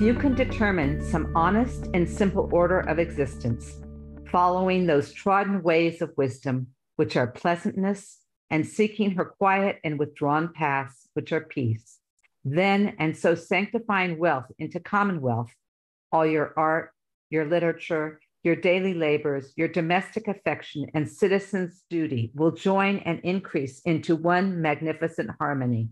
you can determine some honest and simple order of existence, following those trodden ways of wisdom, which are pleasantness, and seeking her quiet and withdrawn paths, which are peace, then and so sanctifying wealth into commonwealth, all your art, your literature, your daily labors, your domestic affection, and citizens' duty will join and increase into one magnificent harmony.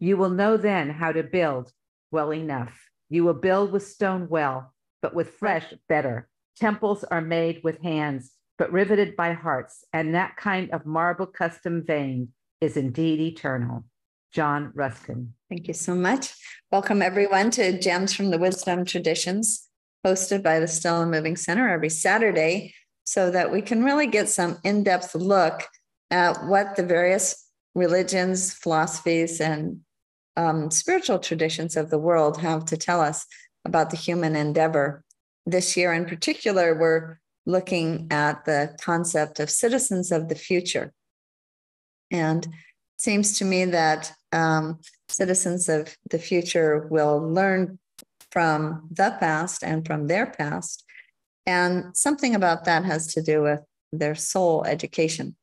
You will know then how to build well enough. You will build with stone well, but with flesh better. Temples are made with hands, but riveted by hearts, and that kind of marble custom vein is indeed eternal. John Ruskin. Thank you so much. Welcome, everyone, to Gems from the Wisdom Traditions, hosted by the Still and Moving Center every Saturday, so that we can really get some in depth look at what the various religions, philosophies, and um, spiritual traditions of the world have to tell us about the human endeavor. This year, in particular, we're looking at the concept of citizens of the future. And it seems to me that um, citizens of the future will learn from the past and from their past. And something about that has to do with their soul education.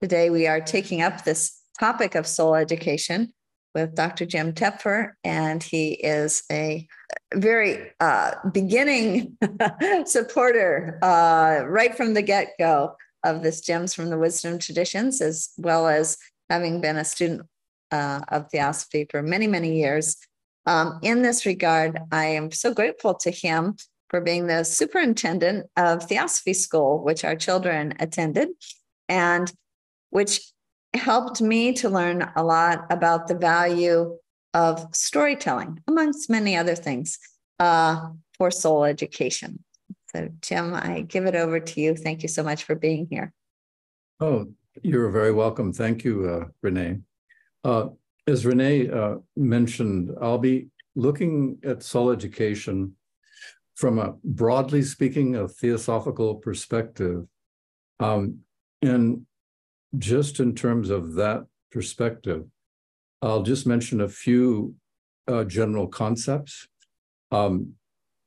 Today, we are taking up this topic of soul education with Dr. Jim Tepfer, and he is a very uh, beginning supporter uh, right from the get go of this Gems from the Wisdom Traditions, as well as having been a student uh, of Theosophy for many, many years. Um, in this regard, I am so grateful to him for being the superintendent of Theosophy School, which our children attended, and which helped me to learn a lot about the value of storytelling, amongst many other things, uh, for soul education. So, Jim, I give it over to you. Thank you so much for being here. Oh, you're very welcome. Thank you, uh, Renee. Uh, as Renee uh, mentioned, I'll be looking at soul education from a broadly speaking, a theosophical perspective. Um, and just in terms of that perspective, I'll just mention a few uh, general concepts. Um,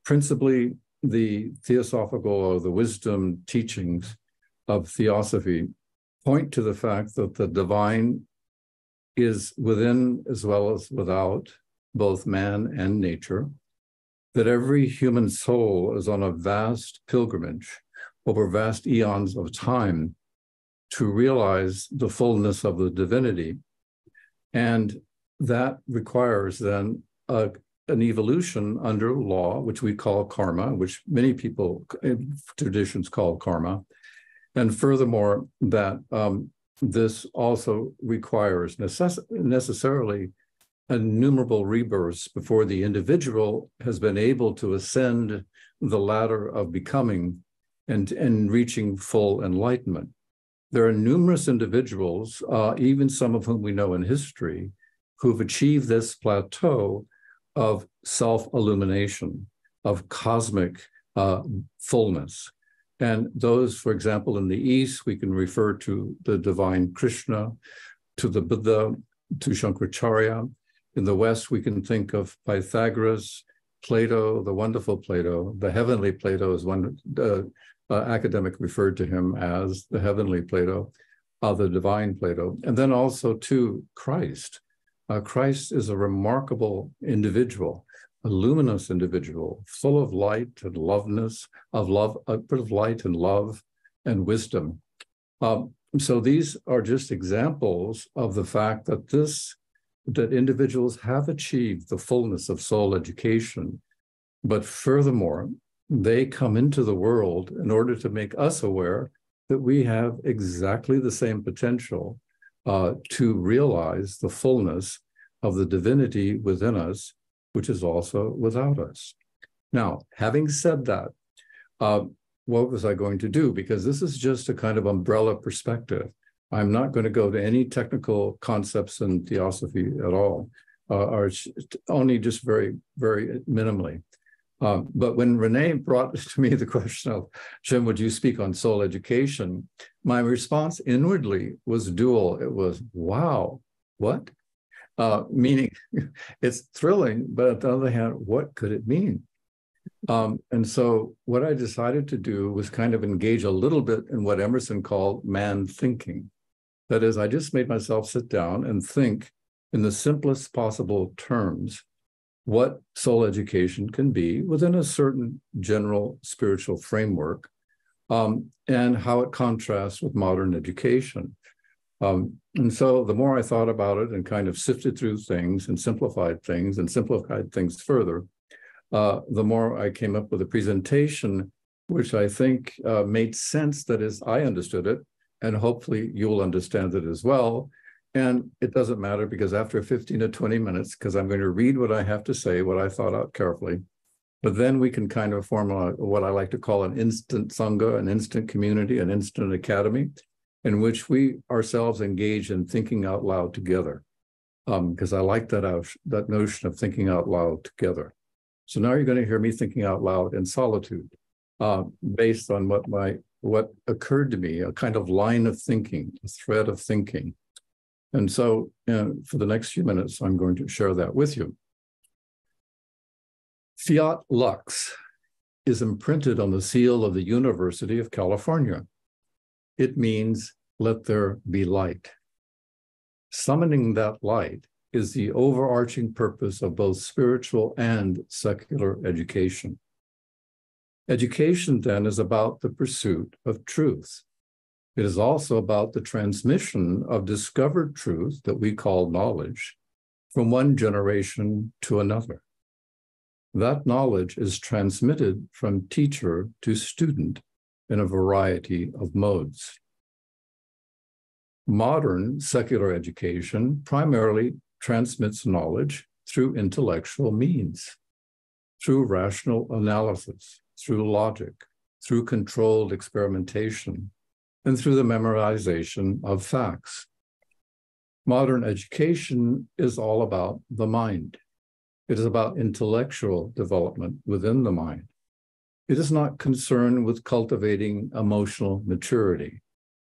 principally, the theosophical or the wisdom teachings of theosophy point to the fact that the divine is within as well as without both man and nature, that every human soul is on a vast pilgrimage over vast eons of time to realize the fullness of the divinity. And that requires then a, an evolution under law, which we call karma, which many people traditions call karma. And furthermore, that um, this also requires necess- necessarily innumerable rebirths before the individual has been able to ascend the ladder of becoming and, and reaching full enlightenment. There are numerous individuals, uh, even some of whom we know in history, who've achieved this plateau of self illumination, of cosmic uh, fullness. And those, for example, in the East, we can refer to the divine Krishna, to the Buddha, to Shankaracharya. In the West, we can think of Pythagoras, Plato, the wonderful Plato. The heavenly Plato is one uh, uh, academic referred to him as the heavenly Plato, uh, the divine Plato, and then also to Christ. Uh, Christ is a remarkable individual, a luminous individual, full of light and loveness, of love, a bit of light and love and wisdom. Um, so these are just examples of the fact that this that individuals have achieved the fullness of soul education, but furthermore, they come into the world in order to make us aware that we have exactly the same potential uh, to realize the fullness of the divinity within us, which is also without us. Now, having said that, uh, what was I going to do? Because this is just a kind of umbrella perspective. I'm not going to go to any technical concepts in theosophy at all, uh, or only just very, very minimally. Um, but when Renee brought to me the question of, Jim, would you speak on soul education? My response inwardly was dual. It was, wow, what? uh, meaning it's thrilling, but on the other hand, what could it mean? Um, and so what I decided to do was kind of engage a little bit in what Emerson called man thinking. That is, I just made myself sit down and think in the simplest possible terms what soul education can be within a certain general spiritual framework um, and how it contrasts with modern education. Um, and so the more I thought about it and kind of sifted through things and simplified things and simplified things further, uh, the more I came up with a presentation which I think uh, made sense, that is, I understood it, and hopefully you'll understand it as well. And it doesn't matter because after 15 to 20 minutes, because I'm going to read what I have to say, what I thought out carefully, but then we can kind of form a, what I like to call an instant Sangha, an instant community, an instant academy, in which we ourselves engage in thinking out loud together. Because um, I like that, uh, that notion of thinking out loud together. So now you're going to hear me thinking out loud in solitude, uh, based on what my what occurred to me, a kind of line of thinking, a thread of thinking. And so, uh, for the next few minutes, I'm going to share that with you. Fiat Lux is imprinted on the seal of the University of California. It means, let there be light. Summoning that light is the overarching purpose of both spiritual and secular education. Education, then, is about the pursuit of truth. It is also about the transmission of discovered truth that we call knowledge from one generation to another. That knowledge is transmitted from teacher to student in a variety of modes. Modern secular education primarily transmits knowledge through intellectual means, through rational analysis, through logic, through controlled experimentation, and through the memorization of facts. Modern education is all about the mind. It is about intellectual development within the mind. It is not concerned with cultivating emotional maturity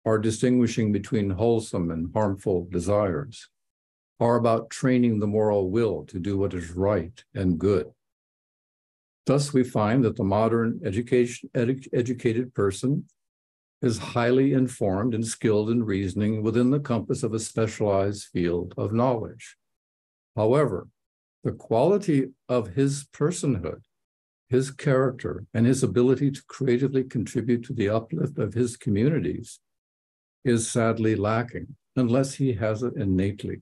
or distinguishing between wholesome and harmful desires, or about training the moral will to do what is right and good. Thus, we find that the modern education, edu- educated person is highly informed and skilled in reasoning within the compass of a specialized field of knowledge. However, the quality of his personhood, his character, and his ability to creatively contribute to the uplift of his communities is sadly lacking unless he has it innately.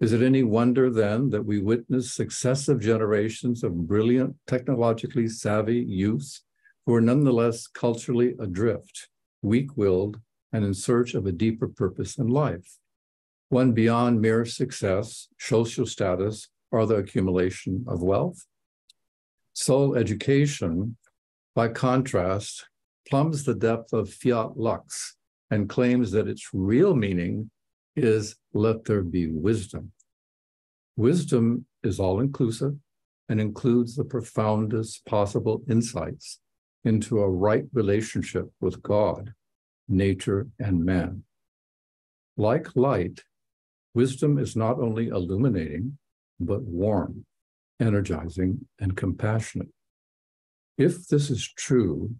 Is it any wonder then that we witness successive generations of brilliant, technologically savvy youths who are nonetheless culturally adrift, weak willed, and in search of a deeper purpose in life? One beyond mere success, social status, or the accumulation of wealth. Soul education, by contrast, plumbs the depth of fiat lux and claims that its real meaning is let there be wisdom. Wisdom is all inclusive and includes the profoundest possible insights into a right relationship with God, nature, and man. Like light, wisdom is not only illuminating, but warm, energizing, and compassionate. If this is true,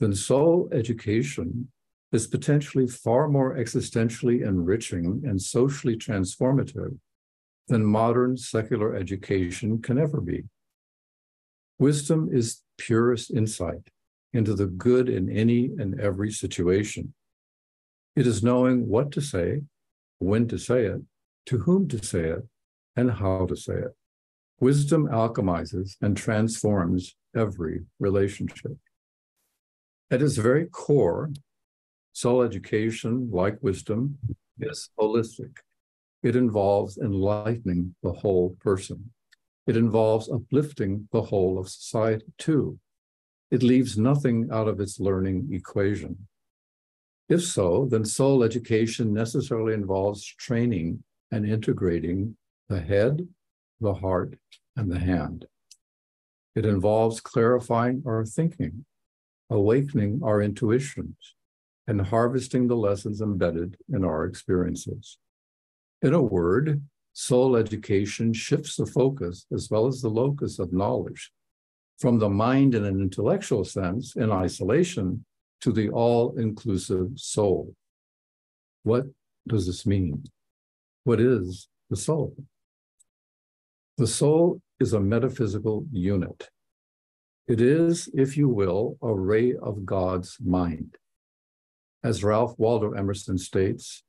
then soul education is potentially far more existentially enriching and socially transformative than modern secular education can ever be. Wisdom is purest insight into the good in any and every situation. It is knowing what to say, when to say it, to whom to say it, and how to say it. Wisdom alchemizes and transforms every relationship. At its very core, soul education, like wisdom, is holistic. It involves enlightening the whole person. It involves uplifting the whole of society too. It leaves nothing out of its learning equation. If so, then soul education necessarily involves training and integrating the head, the heart, and the hand. It involves clarifying our thinking, awakening our intuitions, and harvesting the lessons embedded in our experiences. In a word, soul education shifts the focus as well as the locus of knowledge from the mind in an intellectual sense in isolation to the all inclusive soul. What does this mean? What is the soul? The soul is a metaphysical unit. It is, if you will, a ray of God's mind. As Ralph Waldo Emerson states,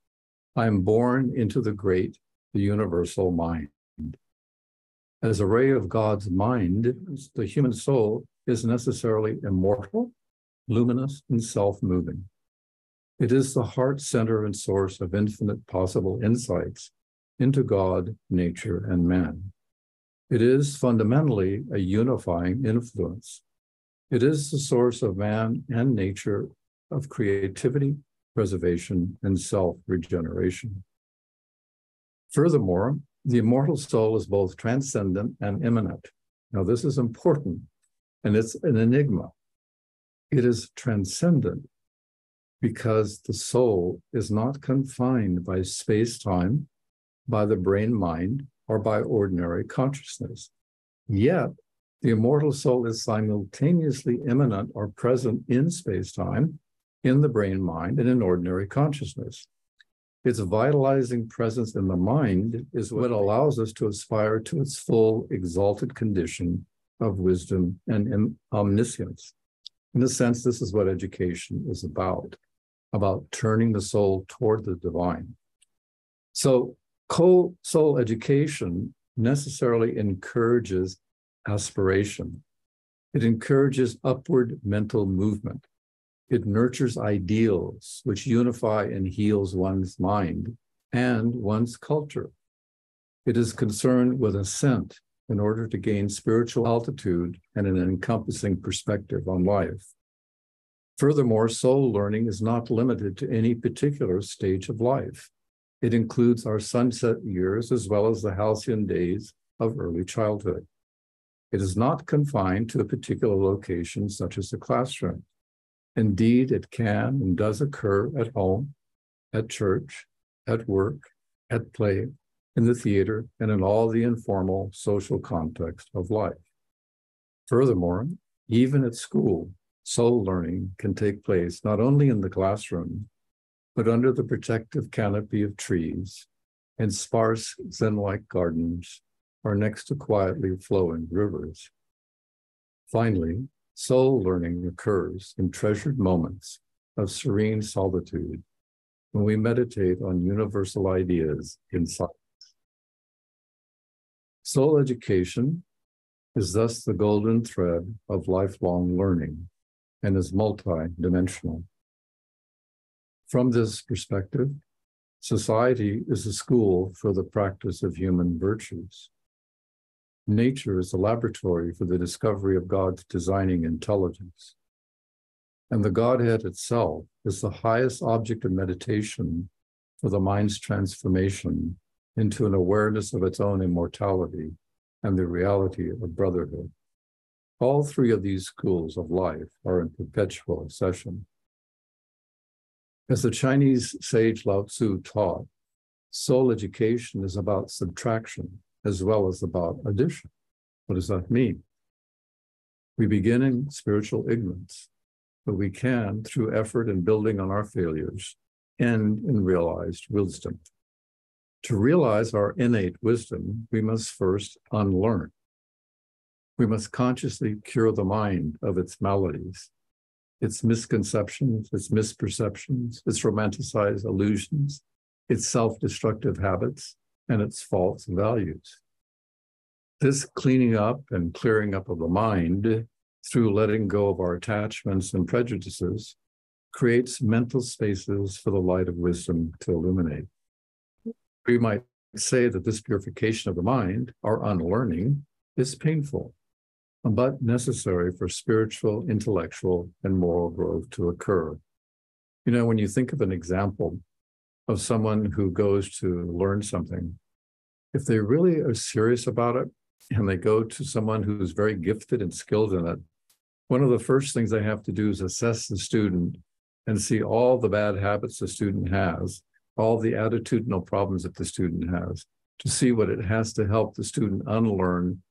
I am born into the great, the universal mind. As a ray of God's mind, the human soul is necessarily immortal, luminous, and self moving. It is the heart center and source of infinite possible insights into God, nature, and man. It is fundamentally a unifying influence. It is the source of man and nature of creativity, preservation, and self regeneration. Furthermore, the immortal soul is both transcendent and immanent. Now, this is important, and it's an enigma. It is transcendent because the soul is not confined by space time, by the brain mind, or by ordinary consciousness. Yet, the immortal soul is simultaneously immanent or present in space time, in the brain mind, and in ordinary consciousness. Its vitalizing presence in the mind is what allows us to aspire to its full exalted condition of wisdom and omniscience. In a sense, this is what education is about about turning the soul toward the divine. So, soul education necessarily encourages aspiration. It encourages upward mental movement. It nurtures ideals which unify and heals one's mind and one's culture. It is concerned with ascent in order to gain spiritual altitude and an encompassing perspective on life. Furthermore, soul learning is not limited to any particular stage of life. It includes our sunset years as well as the halcyon days of early childhood. It is not confined to a particular location, such as the classroom. Indeed, it can and does occur at home, at church, at work, at play, in the theater, and in all the informal social context of life. Furthermore, even at school, soul learning can take place not only in the classroom, but under the protective canopy of trees in sparse Zen like gardens or next to quietly flowing rivers. Finally, soul learning occurs in treasured moments of serene solitude when we meditate on universal ideas in silence. Soul education is thus the golden thread of lifelong learning and is multidimensional. From this perspective, society is a school for the practice of human virtues. Nature is a laboratory for the discovery of God's designing intelligence. And the Godhead itself is the highest object of meditation for the mind's transformation into an awareness of its own immortality and the reality of brotherhood. All three of these schools of life are in perpetual session. As the Chinese sage Lao Tzu taught, soul education is about subtraction as well as about addition. What does that mean? We begin in spiritual ignorance, but we can, through effort and building on our failures, end in realized wisdom. To realize our innate wisdom, we must first unlearn. We must consciously cure the mind of its maladies its misconceptions, its misperceptions, its romanticized illusions, its self destructive habits, and its false values. This cleaning up and clearing up of the mind through letting go of our attachments and prejudices creates mental spaces for the light of wisdom to illuminate. We might say that this purification of the mind, our unlearning, is painful but necessary for spiritual, intellectual, and moral growth to occur. You know, when you think of an example of someone who goes to learn something, if they really are serious about it and they go to someone who's very gifted and skilled in it, one of the first things they have to do is assess the student and see all the bad habits the student has, all the attitudinal problems that the student has, to see what it has to help the student unlearn,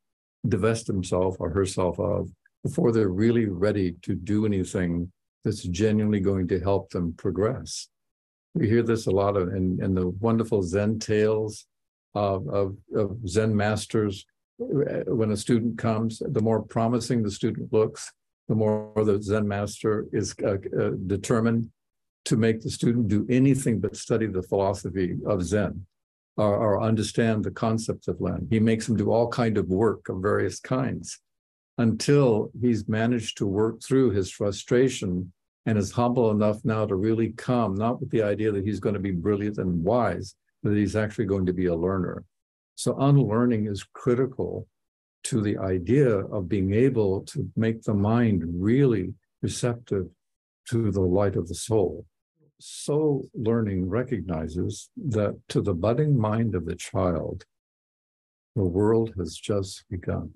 divest himself or herself of before they're really ready to do anything that's genuinely going to help them progress. We hear this a lot of in, in the wonderful Zen tales of, of, of Zen masters. When a student comes, the more promising the student looks, the more the Zen master is uh, uh, determined to make the student do anything but study the philosophy of Zen or, or understand the concepts of Zen. He makes them do all kind of work of various kinds until he's managed to work through his frustration and is humble enough now to really come, not with the idea that he's going to be brilliant and wise, but that he's actually going to be a learner. So unlearning is critical to the idea of being able to make the mind really receptive to the light of the soul. So learning recognizes that to the budding mind of the child, the world has just begun.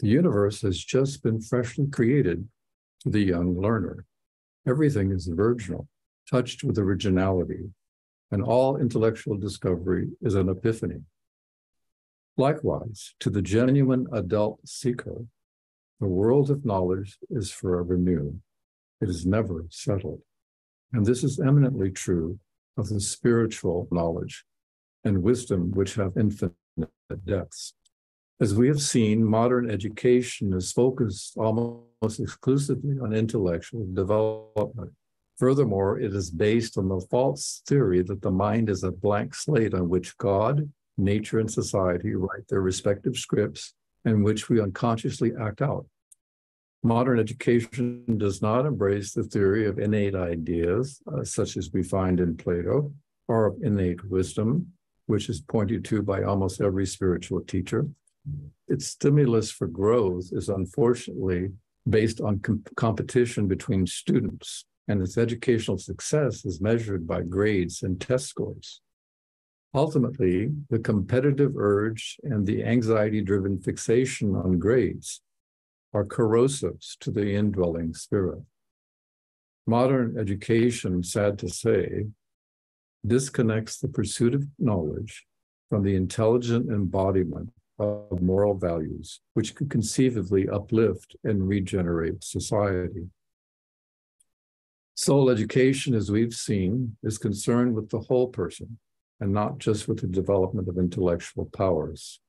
The universe has just been freshly created the young learner. Everything is virginal, touched with originality, and all intellectual discovery is an epiphany. Likewise, to the genuine adult seeker, the world of knowledge is forever new. It is never settled. And this is eminently true of the spiritual knowledge and wisdom which have infinite depths. As we have seen, modern education is focused almost exclusively on intellectual development. Furthermore, it is based on the false theory that the mind is a blank slate on which God, nature, and society write their respective scripts and which we unconsciously act out. Modern education does not embrace the theory of innate ideas, uh, such as we find in Plato, or of innate wisdom, which is pointed to by almost every spiritual teacher. Its stimulus for growth is unfortunately based on com- competition between students, and its educational success is measured by grades and test scores. Ultimately, the competitive urge and the anxiety driven fixation on grades are corrosives to the indwelling spirit. Modern education, sad to say, disconnects the pursuit of knowledge from the intelligent embodiment of moral values, which could conceivably uplift and regenerate society. Soul education, as we've seen, is concerned with the whole person and not just with the development of intellectual powers.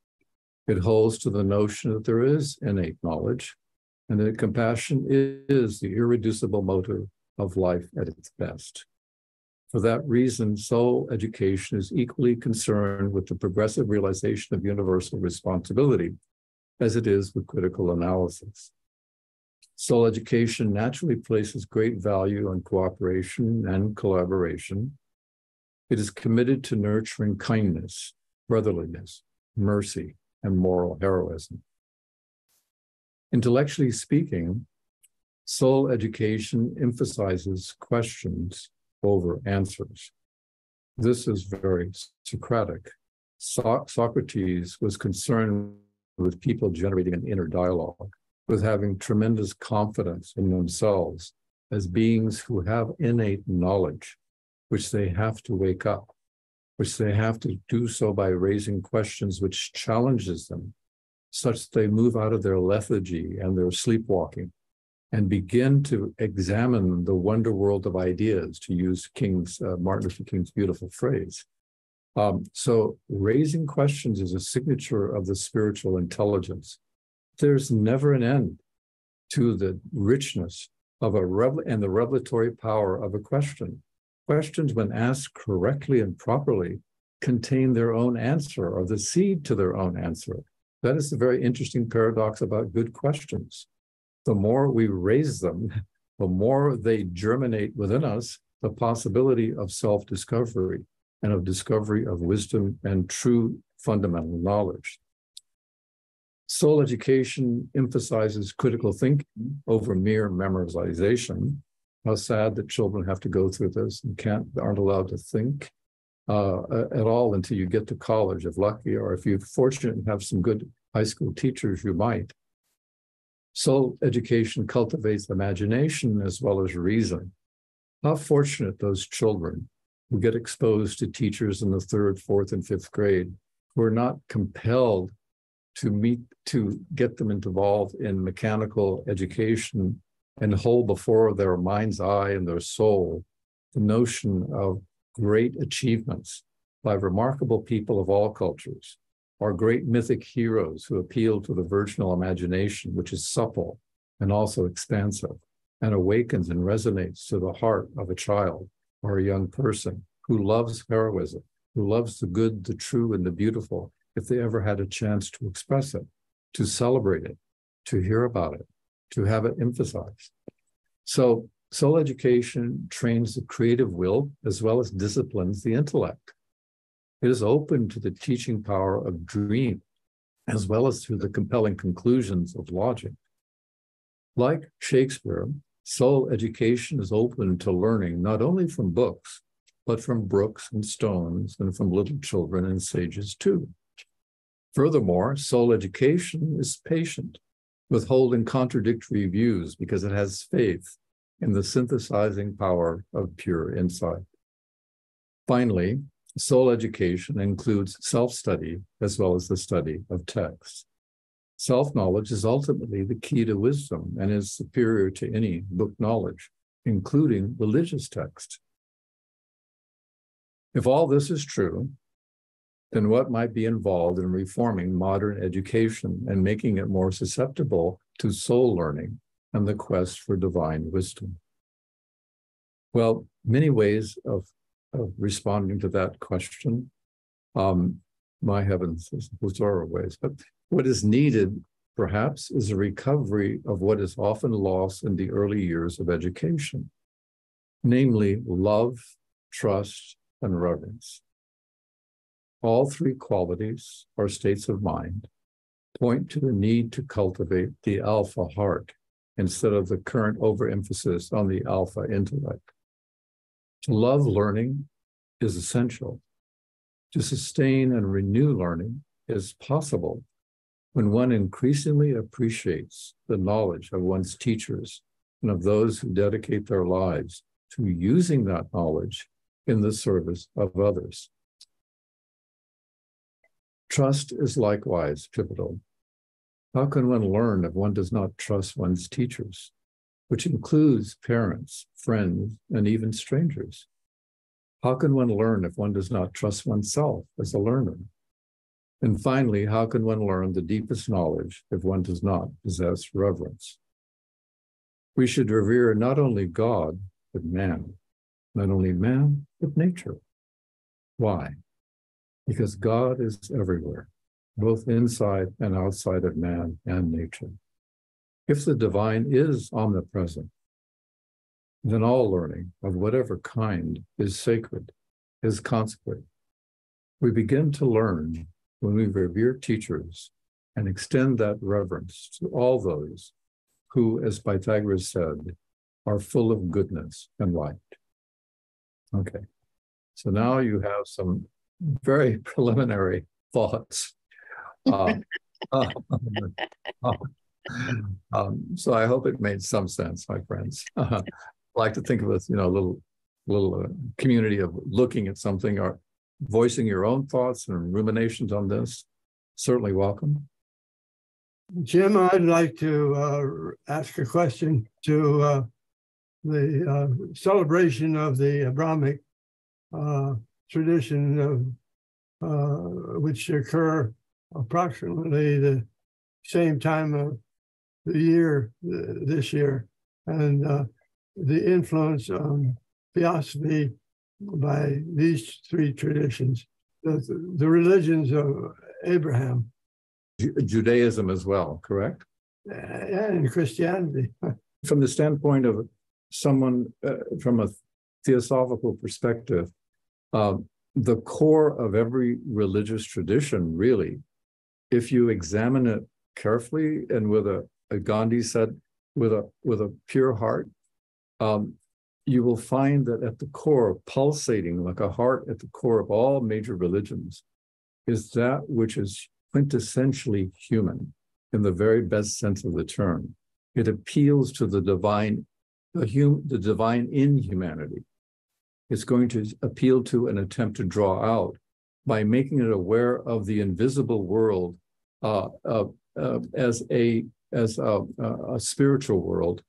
It holds to the notion that there is innate knowledge and that compassion is the irreducible motor of life at its best. For that reason, soul education is equally concerned with the progressive realization of universal responsibility as it is with critical analysis. Soul education naturally places great value on cooperation and collaboration. It is committed to nurturing kindness, brotherliness, mercy, and moral heroism. Intellectually speaking, soul education emphasizes questions over answers. This is very Socratic. So- Socrates was concerned with people generating an inner dialogue, with having tremendous confidence in themselves as beings who have innate knowledge, which they have to wake up, which they have to do so by raising questions which challenges them such that they move out of their lethargy and their sleepwalking and begin to examine the wonder world of ideas, to use King's uh, Martin Luther King's beautiful phrase. Um, so raising questions is a signature of the spiritual intelligence. There's never an end to the richness of a revel- and the revelatory power of a question. Questions, when asked correctly and properly, contain their own answer or the seed to their own answer. That is a very interesting paradox about good questions. The more we raise them, the more they germinate within us the possibility of self discovery and of discovery of wisdom and true fundamental knowledge. Soul education emphasizes critical thinking over mere memorization. How sad that children have to go through this and can't aren't allowed to think uh, at all until you get to college, if lucky, or if you're fortunate and have some good high school teachers, you might. Soul education cultivates imagination as well as reason. How fortunate those children who get exposed to teachers in the third, fourth, and fifth grade who are not compelled to meet to get them involved in mechanical education and hold before their mind's eye and their soul the notion of great achievements by remarkable people of all cultures or great mythic heroes who appeal to the virginal imagination, which is supple and also expansive and awakens and resonates to the heart of a child or a young person who loves heroism, who loves the good, the true, and the beautiful, if they ever had a chance to express it, to celebrate it, to hear about it, to have it emphasized. So, soul education trains the creative will as well as disciplines the intellect. It is open to the teaching power of dream as well as to the compelling conclusions of logic. Like Shakespeare, soul education is open to learning not only from books, but from brooks and stones and from little children and sages too. Furthermore, soul education is patient, withholding contradictory views because it has faith in the synthesizing power of pure insight. Finally, soul education includes self study as well as the study of texts. Self knowledge is ultimately the key to wisdom and is superior to any book knowledge, including religious text. If all this is true, then what might be involved in reforming modern education and making it more susceptible to soul learning and the quest for divine wisdom? Well, many ways of, of responding to that question. Um, my heavens, those are ways. But what is needed, perhaps, is a recovery of what is often lost in the early years of education, namely love, trust, and reverence. All three qualities or states of mind point to the need to cultivate the alpha heart instead of the current overemphasis on the alpha intellect. To love learning is essential. To sustain and renew learning is possible when one increasingly appreciates the knowledge of one's teachers and of those who dedicate their lives to using that knowledge in the service of others. Trust is likewise pivotal. How can one learn if one does not trust one's teachers, which includes parents, friends, and even strangers? How can one learn if one does not trust oneself as a learner? And finally, how can one learn the deepest knowledge if one does not possess reverence? We should revere not only God, but man, not only man, but nature. Why? Because God is everywhere, both inside and outside of man and nature. If the divine is omnipresent, then all learning of whatever kind is sacred, is consecrated. We begin to learn when we revere teachers and extend that reverence to all those who, as Pythagoras said, are full of goodness and light. Okay. So now you have some very preliminary thoughts. Uh, uh, um, so I hope it made some sense, my friends. I like to think of us, you know, a little little uh, community of looking at something or voicing your own thoughts and ruminations on this. Certainly welcome. Jim, I'd like to uh, ask a question to uh, the uh, celebration of the Abrahamic uh, tradition of uh, which occur approximately the same time of year this year, and uh, the influence on theosophy by these three traditions, the, the religions of Abraham. Judaism as well, correct? and Christianity. From the standpoint of someone uh, from a theosophical perspective, uh, the core of every religious tradition, really, if you examine it carefully and with a, a Gandhi said, with a with a pure heart, um, you will find that at the core, pulsating like a heart at the core of all major religions, is that which is quintessentially human in the very best sense of the term. It appeals to the divine the, hum, the divine in humanity. it's going to appeal to and attempt to draw out by making it aware of the invisible world uh, uh, uh, as a as a, a, spiritual world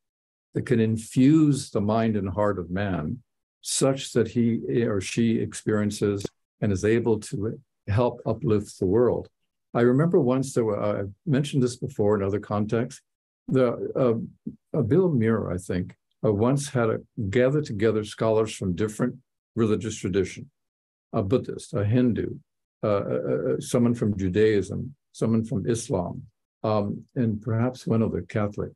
that can infuse the mind and heart of man such that he or she experiences and is able to help uplift the world. I remember once there were, I mentioned this before in other contexts, the uh, uh, Bill Muir, I think, uh, once had a gather together scholars from different religious tradition, a Buddhist, a Hindu, uh, uh, uh, someone from Judaism, someone from Islam, um, and perhaps one other Catholic.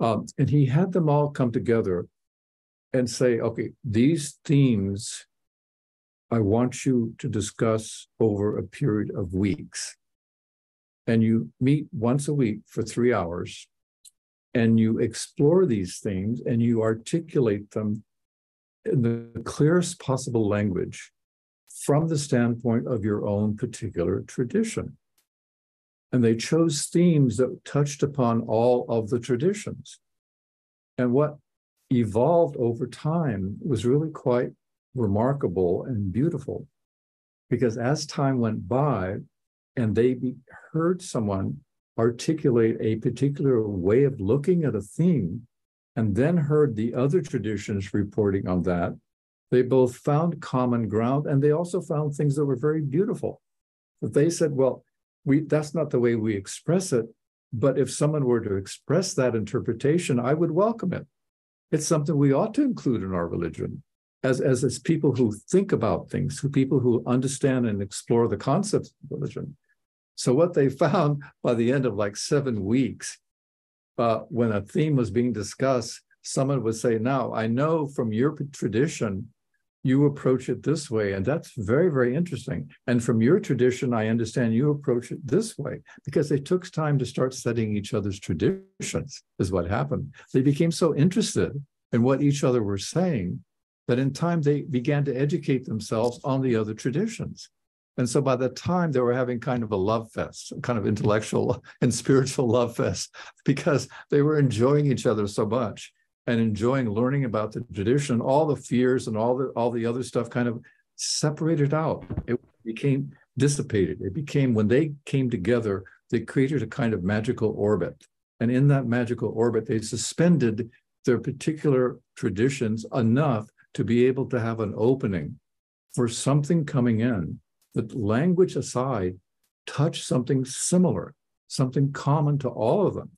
Um, and he had them all come together and say, okay, these themes I want you to discuss over a period of weeks. And you meet once a week for three hours and you explore these themes and you articulate them in the clearest possible language from the standpoint of your own particular tradition. And they chose themes that touched upon all of the traditions. And what evolved over time was really quite remarkable and beautiful. Because as time went by and they be, heard someone articulate a particular way of looking at a theme, and then heard the other traditions reporting on that, they both found common ground and they also found things that were very beautiful. That they said, well, we that's not the way we express it, but if someone were to express that interpretation, I would welcome it. It's something we ought to include in our religion as, as, as people who think about things, who people who understand and explore the concepts of religion. So what they found by the end of like seven weeks uh, when a theme was being discussed, someone would say, Now, I know from your tradition, you approach it this way. And that's very, very interesting. And from your tradition, I understand you approach it this way because it took time to start studying each other's traditions, is what happened. They became so interested in what each other were saying that in time they began to educate themselves on the other traditions. And so by the time they were having kind of a love fest, kind of intellectual and spiritual love fest, because they were enjoying each other so much and enjoying learning about the tradition, all the fears and all the all the other stuff kind of separated out. It became dissipated. It became when they came together, they created a kind of magical orbit. And in that magical orbit, they suspended their particular traditions enough to be able to have an opening for something coming in that language aside, touch something similar, something common to all of them.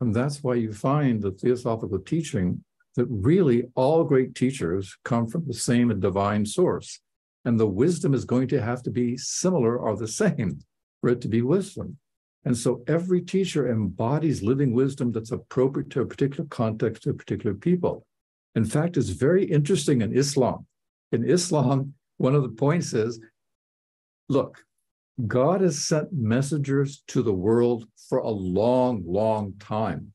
And that's why you find the theosophical teaching that really all great teachers come from the same divine source. And the wisdom is going to have to be similar or the same for it to be wisdom. And so every teacher embodies living wisdom that's appropriate to a particular context, to a particular people. In fact, it's very interesting in Islam. In Islam, one of the points is look, God has sent messengers to the world for a long, long time.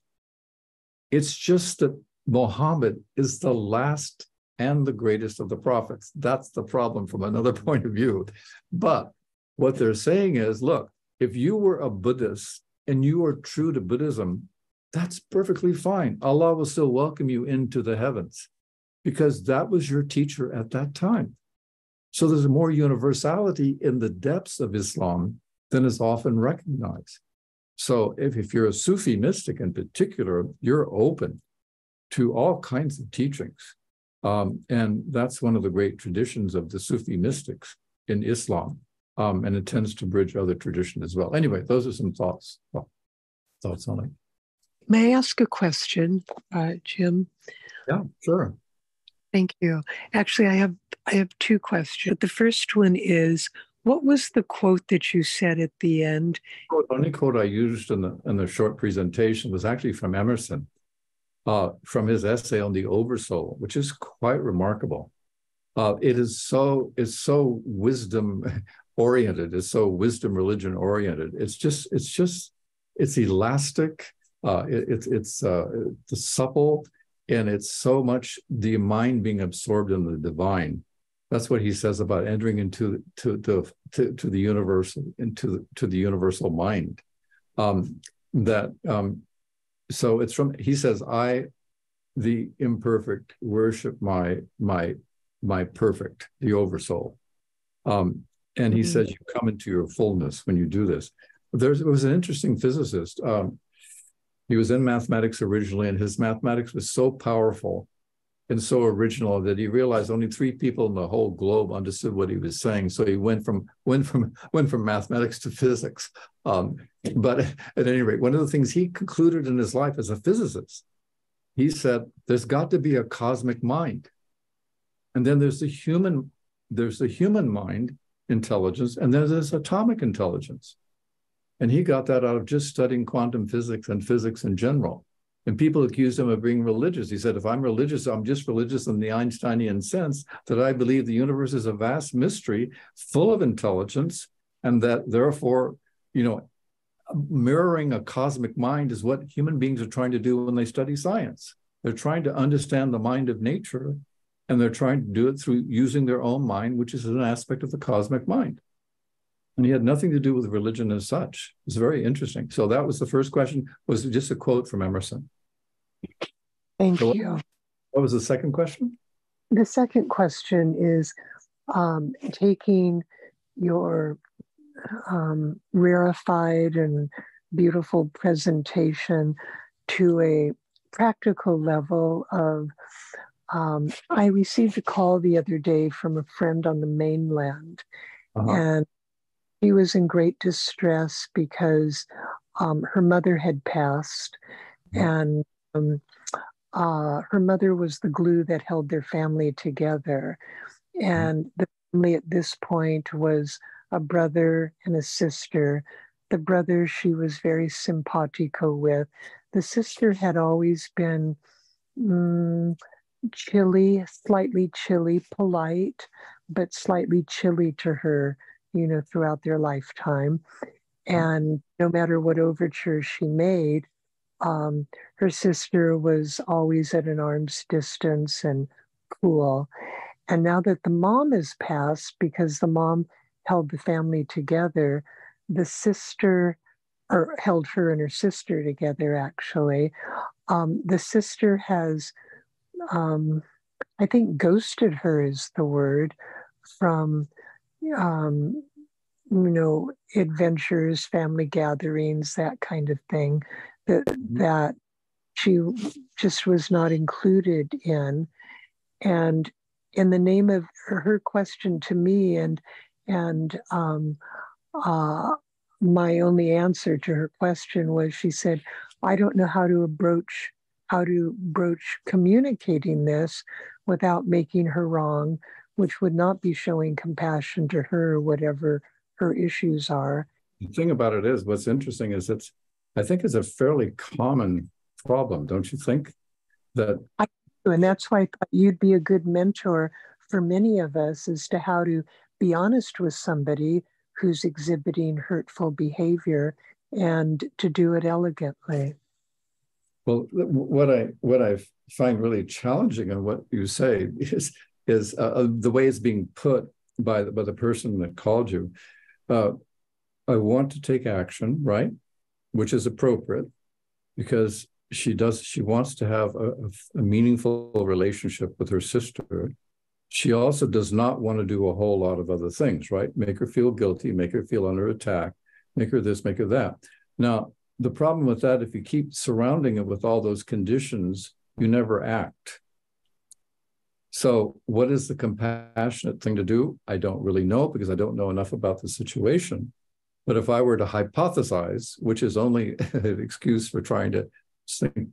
It's just that Muhammad is the last and the greatest of the prophets. That's the problem from another point of view. But what they're saying is look, if you were a Buddhist and you are true to Buddhism, that's perfectly fine. Allah will still welcome you into the heavens because that was your teacher at that time. So there's more universality in the depths of Islam than is often recognized. So if, if you're a Sufi mystic in particular, you're open to all kinds of teachings. Um, and that's one of the great traditions of the Sufi mystics in Islam. Um, and it tends to bridge other traditions as well. Anyway, those are some thoughts. Well, thoughts on it. May I ask a question, uh, Jim? Yeah, sure. Thank you. Actually, I have I have two questions. The first one is, what was the quote that you said at the end? The only quote I used in the in the short presentation was actually from Emerson, uh, from his essay on the Oversoul, which is quite remarkable. Uh, it is so it's so wisdom oriented. It's so wisdom religion oriented. It's just it's just it's elastic. Uh, it, it's it's uh, it's supple and it's so much the mind being absorbed in the divine that's what he says about entering into to to to, to the universal into the, to the universal mind um, that um, so it's from he says i the imperfect worship my my my perfect, the oversoul. Um, and he mm-hmm. says you come into your fullness when you do this. There's it was an interesting physicist. Um, he was in mathematics originally, and his mathematics was so powerful and so original that he realized only three people in the whole globe understood what he was saying. So he went from went from went from mathematics to physics. Um, but at any rate, one of the things he concluded in his life as a physicist, he said, "There's got to be a cosmic mind, and then there's the human there's the human mind intelligence, and then there's atomic intelligence." And he got that out of just studying quantum physics and physics in general. And people accused him of being religious. He said, if I'm religious, I'm just religious in the Einsteinian sense that I believe the universe is a vast mystery full of intelligence, and that therefore, you know, mirroring a cosmic mind is what human beings are trying to do when they study science. They're trying to understand the mind of nature, and they're trying to do it through using their own mind, which is an aspect of the cosmic mind. And he had nothing to do with religion as such. It's very interesting. So that was the first question, was just a quote from Emerson. Thank so you. What was the second question? The second question is um, taking your um, rarefied and beautiful presentation to a practical level of um, i received a call the other day from a friend on the mainland uh-huh. and he was in great distress because um, her mother had passed mm-hmm. and um, uh, her mother was the glue that held their family together. Mm-hmm. And the family at this point was a brother and a sister. The brother she was very simpatico with. The sister had always been mm, chilly, slightly chilly, polite, but slightly chilly to her, you know, throughout their lifetime. Mm-hmm. And no matter what overtures she made, um, her sister was always at an arm's distance and cool. And now that the mom has passed, because the mom held the family together, the sister, or held her and her sister together actually, um, the sister has, um, I think, ghosted her is the word, from, um, you know, adventures, family gatherings, that kind of thing that, mm-hmm. that she just was not included in. And in the name of her question to me and and um, uh, my only answer to her question was she said, I don't know how to broach how to broach communicating this without making her wrong, which would not be showing compassion to her, whatever her issues are. The thing about it is, what's interesting is it's I think is a fairly common problem, don't you think? That I do, and that's why I thought you'd be a good mentor for many of us as to how to be honest with somebody who's exhibiting hurtful behavior and to do it elegantly. Well, what I what I find really challenging in what you say is is uh, uh, the way it's being put by the, by the person that called you. Uh, I want to take action, right? which is appropriate because she does she wants to have a, a, meaningful relationship with her sister she also does not want to do a whole lot of other things right make her feel guilty make her feel under attack make her this make her that now the problem with that if you keep surrounding it with all those conditions you never act so what is the compassionate thing to do i don't really know because i don't know enough about the situation but if I were to hypothesize, which is only an excuse for trying to think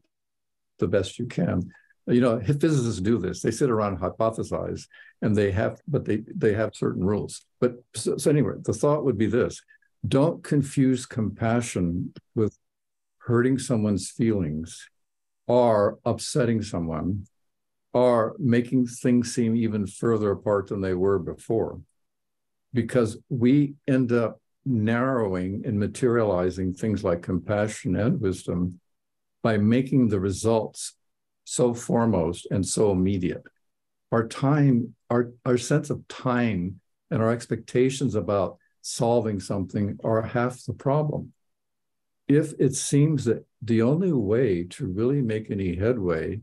the best you can, you know, physicists do this. They sit around hypothesize, and they have, but they they have certain rules. But so, so anyway, the thought would be this: don't confuse compassion with hurting someone's feelings, or upsetting someone, or making things seem even further apart than they were before, because we end up narrowing and materializing things like compassion and wisdom by making the results so foremost and so immediate. Our time, our, our sense of time and our expectations about solving something are half the problem. If it seems that the only way to really make any headway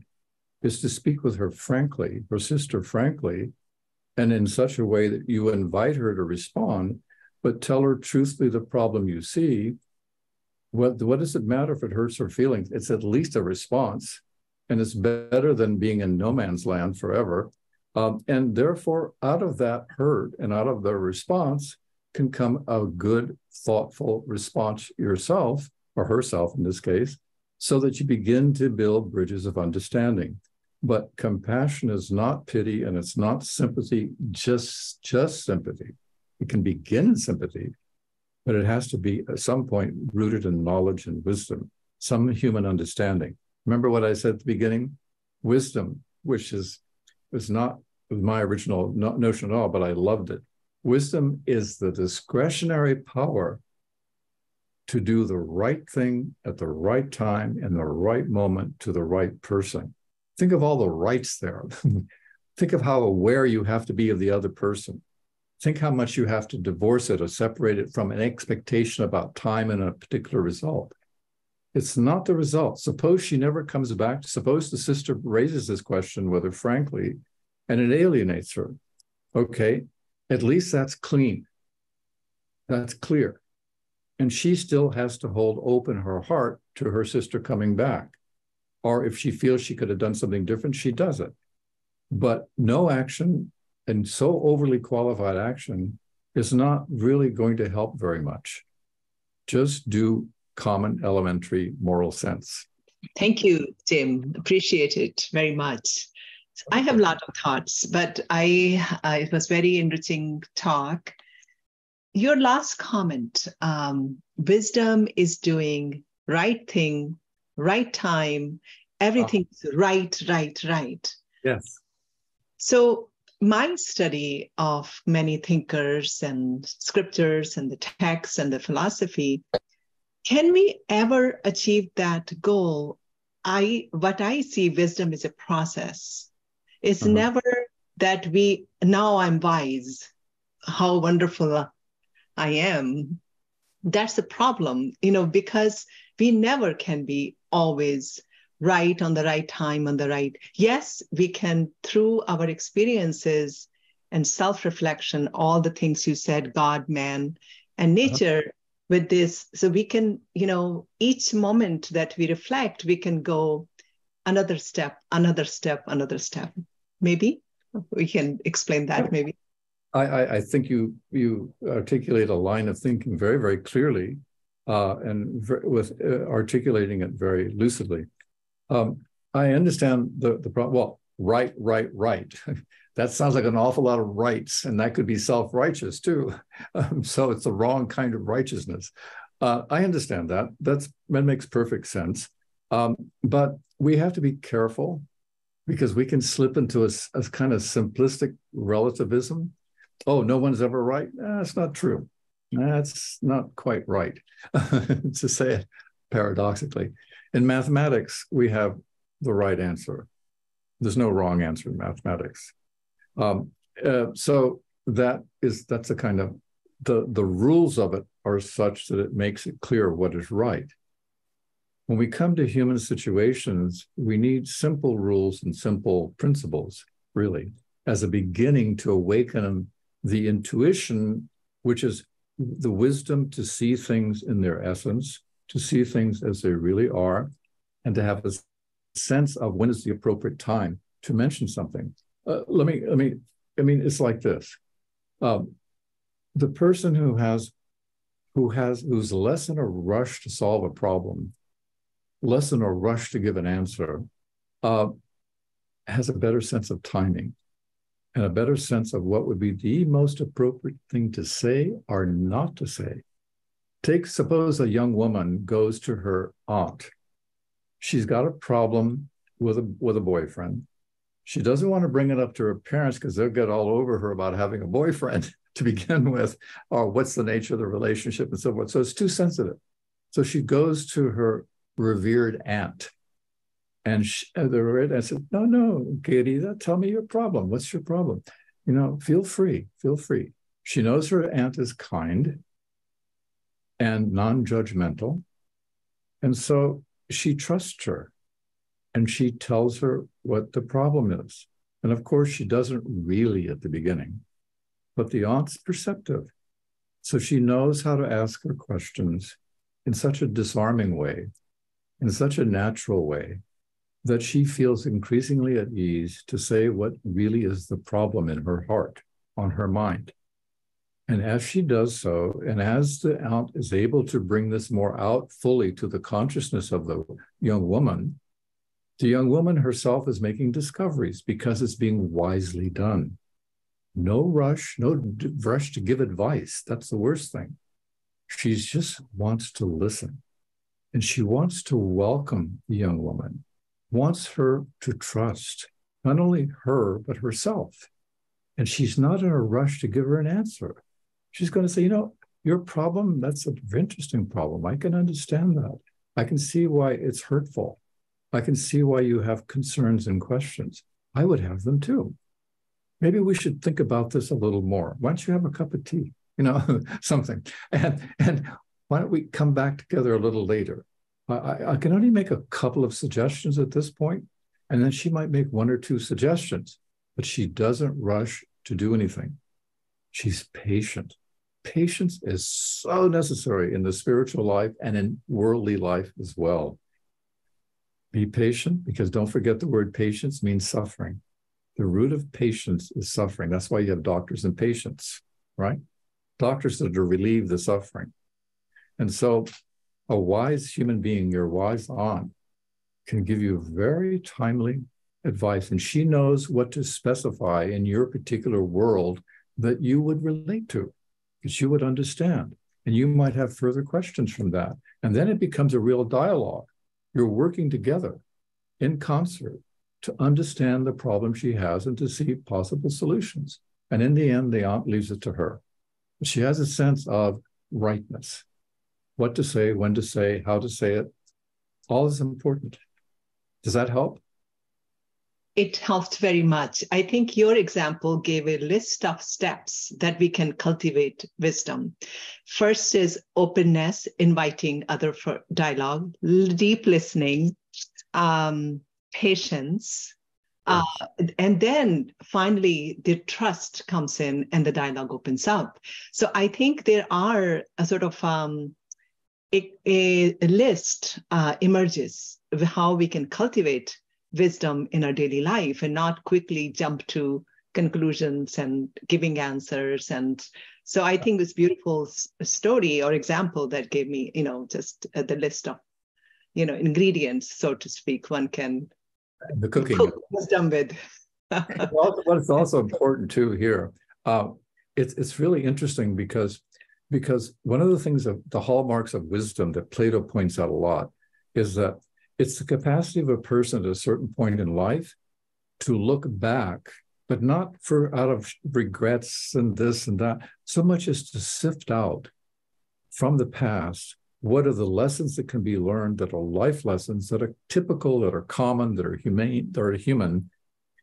is to speak with her frankly, her sister frankly, and in such a way that you invite her to respond, but tell her truthfully the problem you see. What, what does it matter if it hurts her feelings? It's at least a response, and it's better than being in no man's land forever. Um, and therefore, out of that hurt and out of the response can come a good, thoughtful response yourself, or herself in this case, so that you begin to build bridges of understanding. But compassion is not pity and it's not sympathy, just, just sympathy. It can begin in sympathy, but it has to be at some point rooted in knowledge and wisdom, some human understanding. Remember what I said at the beginning? Wisdom, which is was not my original no- notion at all, but I loved it. Wisdom is the discretionary power to do the right thing at the right time in the right moment to the right person. Think of all the rights there. Think of how aware you have to be of the other person. Think how much you have to divorce it or separate it from an expectation about time and a particular result. It's not the result. Suppose she never comes back. Suppose the sister raises this question with her frankly, and it alienates her. Okay, at least that's clean. That's clear. And she still has to hold open her heart to her sister coming back. Or if she feels she could have done something different, she does it. But no action and so overly qualified action is not really going to help very much. Just do common elementary moral sense. Thank you, Tim. Appreciate it very much. I have a lot of thoughts, but I uh, it was very enriching talk. Your last comment: um, wisdom is doing right thing, right time, everything's oh. right, right, right. Yes. So my study of many thinkers and scriptures and the texts and the philosophy, can we ever achieve that goal? I what I see wisdom is a process. It's uh-huh. never that we now I'm wise. How wonderful I am. That's the problem, you know, because we never can be always right on the right time on the right yes we can through our experiences and self-reflection all the things you said god man and uh-huh. nature uh-huh. with this so we can you know each moment that we reflect we can go another step another step another step maybe we can explain that maybe I, I, think you you articulate a line of thinking very very clearly, uh, and with uh, articulating it very lucidly. Um, I understand the the problem. Well, right, right, right. that sounds like an awful lot of rights, and that could be self righteous too. Um, so it's the wrong kind of righteousness. Uh, I understand that. That's that makes perfect sense. Um, but we have to be careful because we can slip into a, a kind of simplistic relativism. Oh, no one's ever right. That's not true. That's not quite right to say it paradoxically. In mathematics, we have the right answer. There's no wrong answer in mathematics. Um, uh, so that is that's a kind of the the rules of it are such that it makes it clear what is right. When we come to human situations, we need simple rules and simple principles, really, as a beginning to awaken the intuition, which is the wisdom to see things in their essence, to see things as they really are, and to have a sense of when is the appropriate time to mention something. Uh, let me, let me, I mean, it's like this. Um, the person who has, who has, who's less in a rush to solve a problem, less in a rush to give an answer, uh, has a better sense of timing and a better sense of what would be the most appropriate thing to say or not to say. Take, suppose a young woman goes to her aunt. She's got a problem with a, with a boyfriend. She doesn't want to bring it up to her parents because they'll get all over her about having a boyfriend to begin with, or what's the nature of the relationship and so forth. So it's too sensitive. So she goes to her revered aunt. And she, uh, the revered aunt said, No, no, querida, tell me your problem. What's your problem? You know, feel free, feel free. She knows her aunt is kind and non judgmental. And so she trusts her and she tells her what the problem is. And of course, she doesn't really at the beginning, but the aunt's perceptive. So she knows how to ask her questions in such a disarming way, in such a natural way, that she feels increasingly at ease to say what really is the problem in her heart, on her mind. And as she does so, and as the aunt is able to bring this more out fully to the consciousness of the young woman, the young woman herself is making discoveries because it's being wisely done. No rush, no rush to give advice. That's the worst thing. She just wants to listen. And she wants to welcome the young woman, wants her to trust not only her, but herself. And she's not in a rush to give her an answer she's going to say, you know, your problem, that's an interesting problem. I can understand that. I can see why it's hurtful. I can see why you have concerns and questions. I would have them too. Maybe we should think about this a little more. Why don't you have a cup of tea? You know, something. And and why don't we come back together a little later? I, I can only make a couple of suggestions at this point, and then she might make one or two suggestions, but she doesn't rush to do anything. She's patient. Patience is so necessary in the spiritual life and in worldly life as well. Be patient because don't forget the word patience means suffering. The root of patience is suffering. That's why you have doctors and patients, right? Doctors that to relieve the suffering. And so a wise human being, your wise aunt, can give you very timely advice. And she knows what to specify in your particular world that you would relate to, that you would understand. And you might have further questions from that. And then it becomes a real dialogue. You're working together in concert to understand the problem she has and to see possible solutions. And in the end, the aunt leaves it to her. She has a sense of rightness what to say, when to say, how to say it. All is important. Does that help? it helped very much. I think your example gave a list of steps that we can cultivate wisdom. First is openness, inviting other for dialogue, deep listening, um, patience, uh, and then finally the trust comes in and the dialogue opens up. So I think there are a sort of um, a, a, list uh, emerges of how we can cultivate wisdom in our daily life and not quickly jump to conclusions and giving answers. And so i think this beautiful story or example that gave me you know just uh, the list of you know ingredients so to speak one can the cooking. cook wisdom with. What's also important too here. Uh, it's it's really interesting because because one of the things of the hallmarks of wisdom that plato points out a lot is that it's the capacity of a person at a certain point in life to look back, but not for out of regrets and this and that, so much as to sift out from the past what are the lessons that can be learned that are life lessons that are typical, that are common, that are humane, that are human,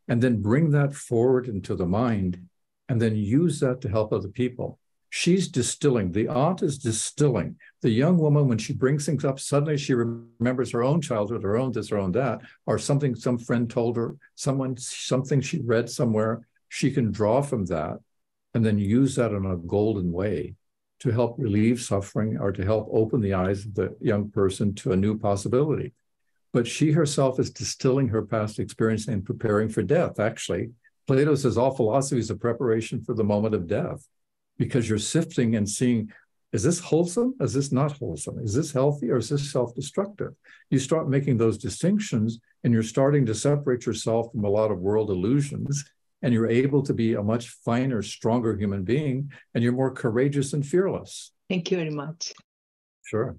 and then bring that forward into the mind and then use that to help other people she's distilling. The aunt is distilling. The young woman, when she brings things up, suddenly she remembers her own childhood, her own this, her own that, or something some friend told her, someone, something she read somewhere. She can draw from that and then use that in a golden way to help relieve suffering or to help open the eyes of the young person to a new possibility. But she herself is distilling her past experience and preparing for death. Actually, Plato says all philosophy is a preparation for the moment of death because you're sifting and seeing is this wholesome? Is this not wholesome? Is this healthy or is this self destructive? You start making those distinctions and you're starting to separate yourself from a lot of world illusions and you're able to be a much finer, stronger human being and you're more courageous and fearless. Thank you very much. Sure.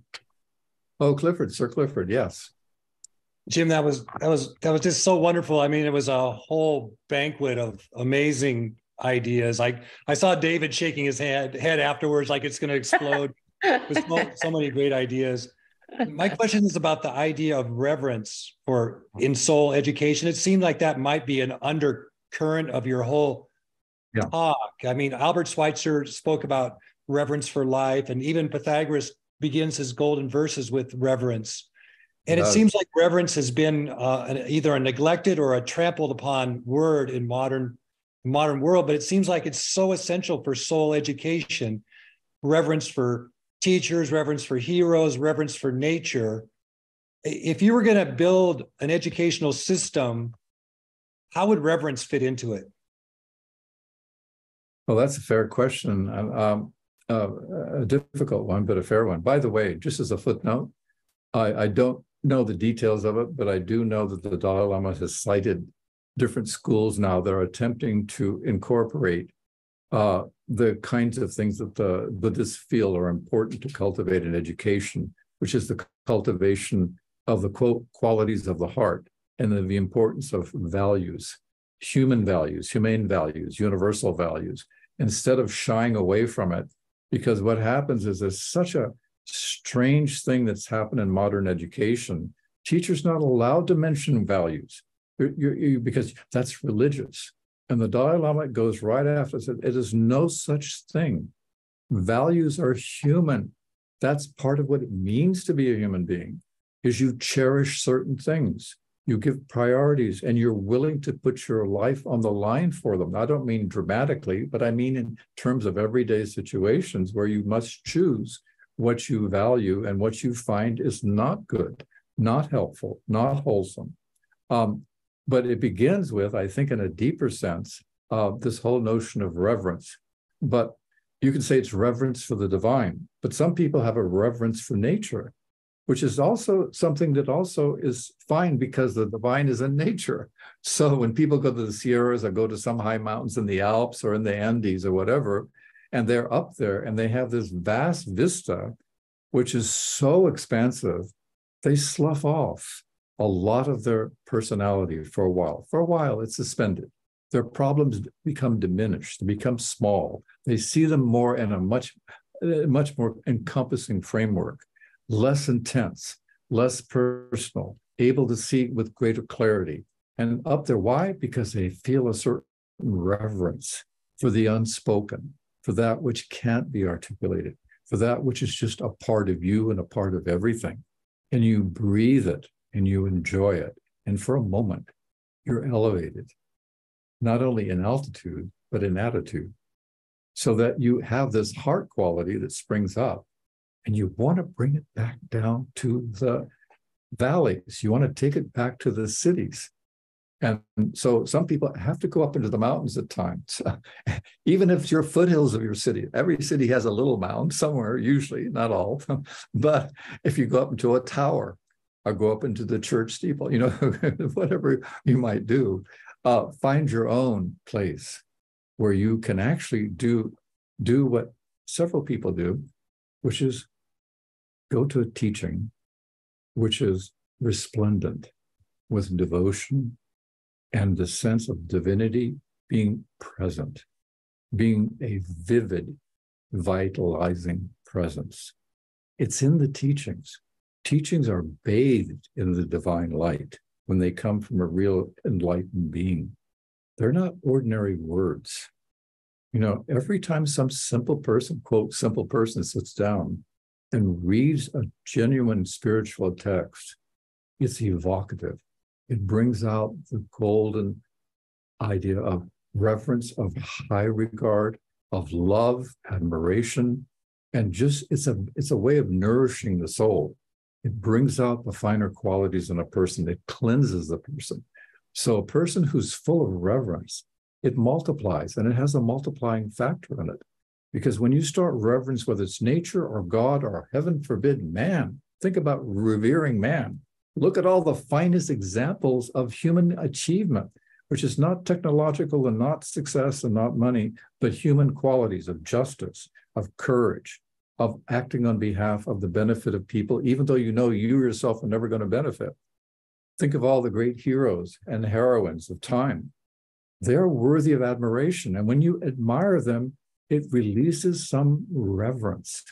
Oh, Clifford, Sir Clifford, yes. Jim, that was that was that was just so wonderful. I mean, it was a whole banquet of amazing ideas. I I saw David shaking his head head afterwards, like it's going to explode. with so, so many great ideas. My question is about the idea of reverence for in soul education. It seemed like that might be an undercurrent of your whole yeah. talk. I mean, Albert Schweitzer spoke about reverence for life, and even Pythagoras begins his golden verses with reverence. And it seems like reverence has been uh, either a neglected or a trampled upon word in modern modern world, but it seems like it's so essential for soul education, reverence for teachers, reverence for heroes, reverence for nature. If you were going to build an educational system, how would reverence fit into it? Well, that's a fair question. Um, uh, a difficult one, but a fair one. By the way, just as a footnote, I, I don't know the details of it, but I do know that the Dalai Lama has cited different schools now that are attempting to incorporate uh, the kinds of things that the Buddhists feel are important to cultivate in education, which is the cultivation of the quote qualities of the heart and the, the importance of values, human values, humane values, universal values, instead of shying away from it. Because what happens is there's such a strange thing that's happened in modern education. Teachers not allowed to mention values you're, you, because that's religious. And the Dalai Lama goes right after said, it is no such thing. Values are human. That's part of what it means to be a human being, is you cherish certain things. You give priorities and you're willing to put your life on the line for them. I don't mean dramatically, but I mean in terms of everyday situations where you must choose what you value and what you find is not good, not helpful, not wholesome. Um, but it begins with, I think, in a deeper sense, uh, this whole notion of reverence. But you can say it's reverence for the divine, but some people have a reverence for nature, which is also something that also is fine because the divine is in nature. So when people go to the Sierras or go to some high mountains in the Alps or in the Andes or whatever, and they're up there and they have this vast vista, which is so expansive, they slough off a lot of their personality for a while. For a while, it's suspended. Their problems become diminished, become small. They see them more in a much, uh, much more encompassing framework, less intense, less personal, able to see with greater clarity. And up there, why? Because they feel a certain reverence for the unspoken, for that which can't be articulated, for that which is just a part of you and a part of everything. And you breathe it and you enjoy it. And for a moment, you're elevated, not only in altitude, but in attitude, so that you have this heart quality that springs up and you want to bring it back down to the valleys. You want to take it back to the cities. And so some people have to go up into the mountains at times, even if you're foothills of your city. Every city has a little mound somewhere, usually, not all. but if you go up into a tower or go up into the church steeple, you know, whatever you might do. Uh, find your own place where you can actually do do what several people do, which is go to a teaching which is resplendent with devotion and the sense of divinity being present, being a vivid, vitalizing presence. It's in the teachings teachings are bathed in the divine light when they come from a real enlightened being. They're not ordinary words. You know, every time some simple person, quote, simple person sits down and reads a genuine spiritual text, it's evocative. It brings out the golden idea of reverence, of high regard, of love, admiration, and just it's a it's a way of nourishing the soul it brings out the finer qualities in a person, it cleanses the person. So, a person who's full of reverence, it multiplies and it has a multiplying factor in it. Because when you start reverence, whether it's nature or God or heaven forbid, man, think about revering man. Look at all the finest examples of human achievement, which is not technological and not success and not money, but human qualities of justice, of courage, of acting on behalf of the benefit of people, even though you know you yourself are never going to benefit. Think of all the great heroes and heroines of time. They're worthy of admiration. And when you admire them, it releases some reverence.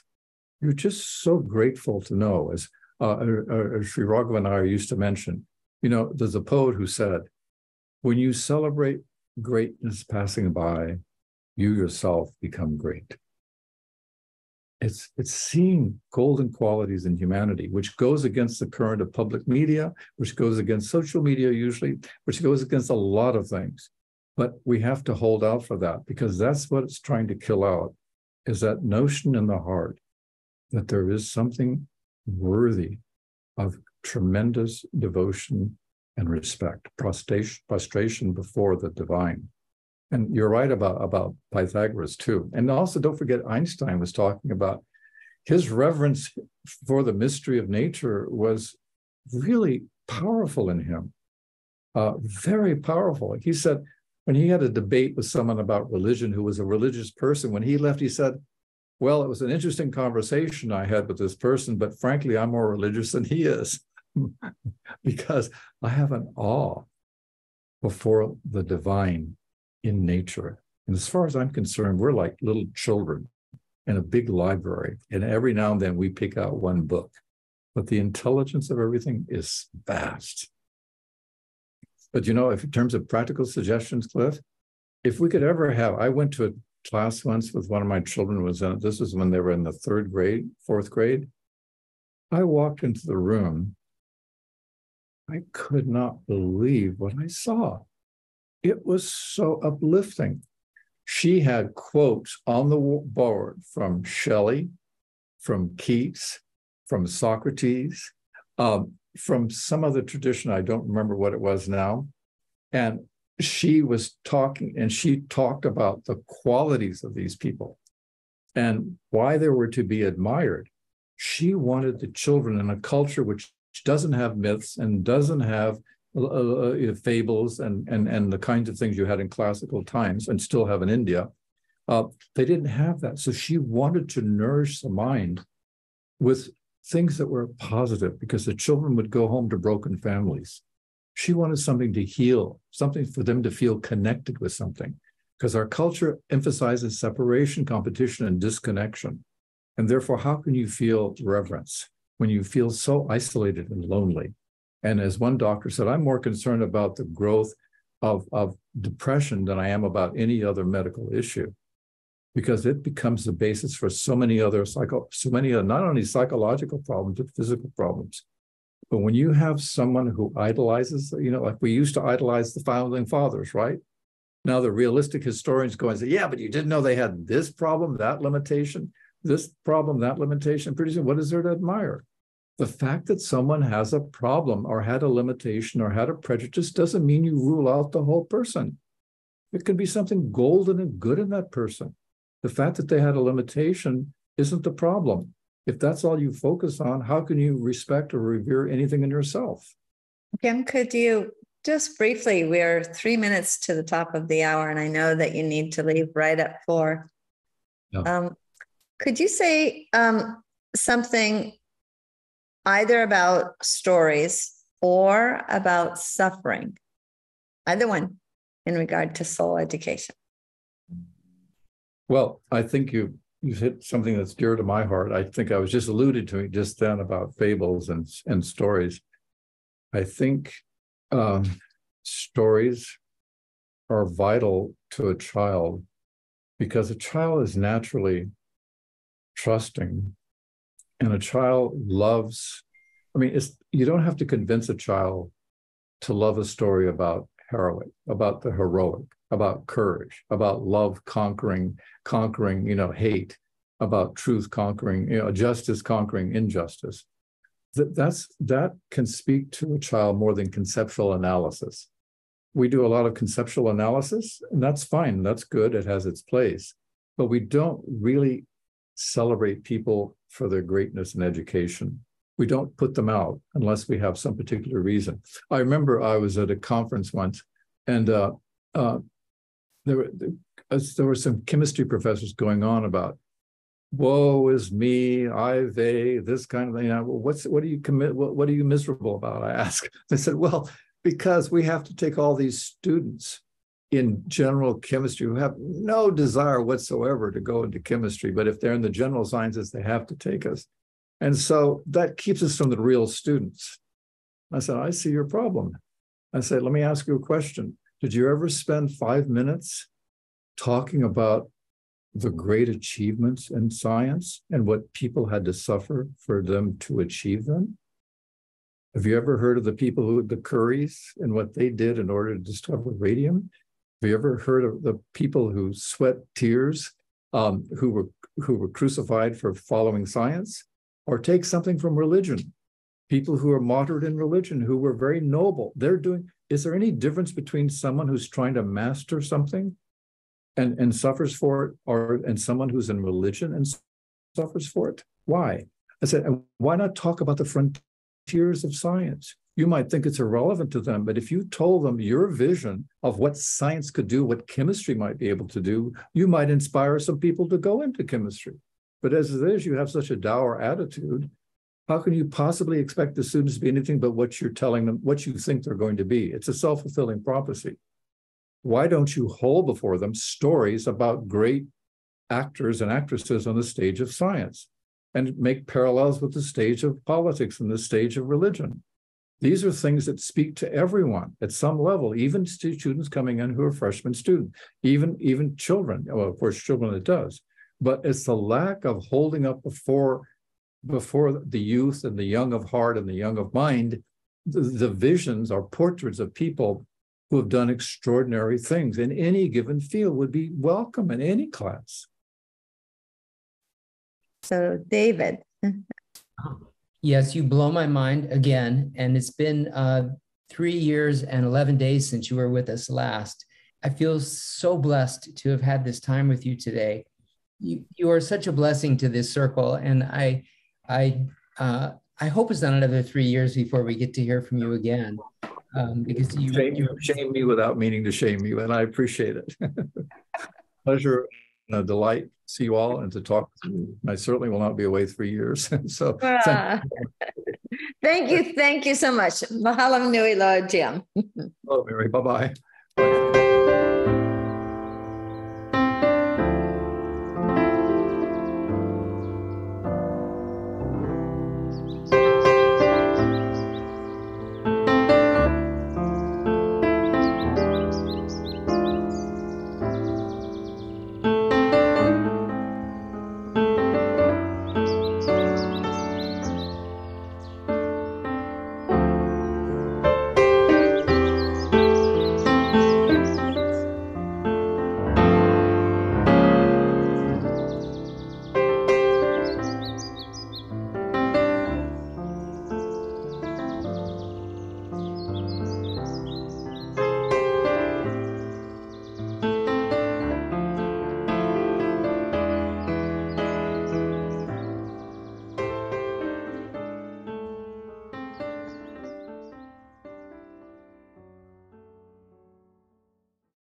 You're just so grateful to know, as uh, uh, uh Sri Raghavan Iyer used to mention. You know, there's a poet who said, when you celebrate greatness passing by, you yourself become great. It's it's seeing golden qualities in humanity, which goes against the current of public media, which goes against social media usually, which goes against a lot of things. But we have to hold out for that because that's what it's trying to kill out, is that notion in the heart that there is something worthy of tremendous devotion and respect, prostration, prostration before the divine. And you're right about, about Pythagoras too. And also don't forget Einstein was talking about his reverence for the mystery of nature was really powerful in him. Uh, very powerful. He said, when he had a debate with someone about religion who was a religious person, when he left, he said, Well, it was an interesting conversation I had with this person, but frankly, I'm more religious than he is because I have an awe before the divine in nature. And as far as I'm concerned, we're like little children in a big library. And every now and then we pick out one book. But the intelligence of everything is vast. But you know, if in terms of practical suggestions, Cliff, if we could ever have, I went to a class once with one of my children was in it. this is when they were in the third grade, fourth grade. I walked into the room. I could not believe what I saw. It was so uplifting. She had quotes on the board from Shelley, from Keats, from Socrates, um, from some other tradition. I don't remember what it was now. And she was talking and she talked about the qualities of these people and why they were to be admired. She wanted the children in a culture which doesn't have myths and doesn't have uh, uh, fables and, and, and the kinds of things you had in classical times and still have in India. Uh, they didn't have that. So she wanted to nourish the mind with things that were positive because the children would go home to broken families. She wanted something to heal, something for them to feel connected with something, because our culture emphasizes separation, competition, and disconnection. And therefore, how can you feel reverence when you feel so isolated and lonely? And as one doctor said, I'm more concerned about the growth of, of depression than I am about any other medical issue because it becomes the basis for so many other psycho, so many uh, not only psychological problems but physical problems. But when you have someone who idolizes, you know, like we used to idolize the founding fathers, right? Now the realistic historians go and say, yeah, but you didn't know they had this problem, that limitation, this problem, that limitation. Pretty soon, what is there to admire? The fact that someone has a problem or had a limitation or had a prejudice doesn't mean you rule out the whole person. It could be something golden and good in that person. The fact that they had a limitation isn't the problem. If that's all you focus on, how can you respect or revere anything in yourself? Jim, could you just briefly, we're three minutes to the top of the hour, and I know that you need to leave right at four. Yeah. Um, could you say um, something either about stories or about suffering? Either one in regard to soul education. Well, I think you you hit something that's dear to my heart. I think I was just alluded to it just then about fables and and stories. I think um, stories are vital to a child because a child is naturally trusting, and a child loves. I mean, it's you don't have to convince a child to love a story about heroic, about the heroic about courage, about love conquering, conquering, you know, hate, about truth conquering, you know, justice conquering injustice. That, that's that can speak to a child more than conceptual analysis. We do a lot of conceptual analysis, and that's fine. That's good. It has its place. But we don't really celebrate people for their greatness in education. We don't put them out unless we have some particular reason. I remember I was at a conference once, and uh, uh, there were there were some chemistry professors going on about woe is me, I, they, this kind of thing. You know, what's what are you commit? What, what are you miserable about? I asked. They said, well, because we have to take all these students in general chemistry who have no desire whatsoever to go into chemistry, but if they're in the general sciences, they have to take us. And so that keeps us from the real students. I said, I see your problem. I said, let me ask you a question. Did you ever spend five minutes talking about the great achievements in science and what people had to suffer for them to achieve them? Have you ever heard of the people who, the Curies, and what they did in order to discover radium? Have you ever heard of the people who sweat tears, um, who were who were crucified for following science? Or take something from religion, people who are moderate in religion, who were very noble. They're doing. Is there any difference between someone who's trying to master something and, and suffers for it, or and someone who's in religion and suffers for it? Why? I said, why not talk about the frontiers of science? You might think it's irrelevant to them, but if you told them your vision of what science could do, what chemistry might be able to do, you might inspire some people to go into chemistry. But as it is, you have such a dour attitude. How can you possibly expect the students to be anything but what you're telling them, what you think they're going to be? It's a self fulfilling prophecy why don't you hold before them stories about great actors and actresses on the stage of science and make parallels with the stage of politics and the stage of religion? These are things that speak to everyone at some level, even students coming in who are freshman students, even, even children. Well, of course, children it does. But it's the lack of holding up before, before the youth and the young of heart and the young of mind the, the visions or portraits of people who have done extraordinary things in any given field would be welcome in any class. So, David. Yes, you blow my mind again. And it's been uh, three years and 11 days since you were with us last. I feel so blessed to have had this time with you today. You, you are such a blessing to this circle. And I, I, uh, I hope it's not another three years before we get to hear from you again um, because you, shame, you shame me without meaning to shame you, and I appreciate it. Pleasure and a delight see you all and to talk. I certainly will not be away three years. so thank, you. thank you. Thank you so much. Mahalo nui loa, Jim. oh, Mary. Bye bye.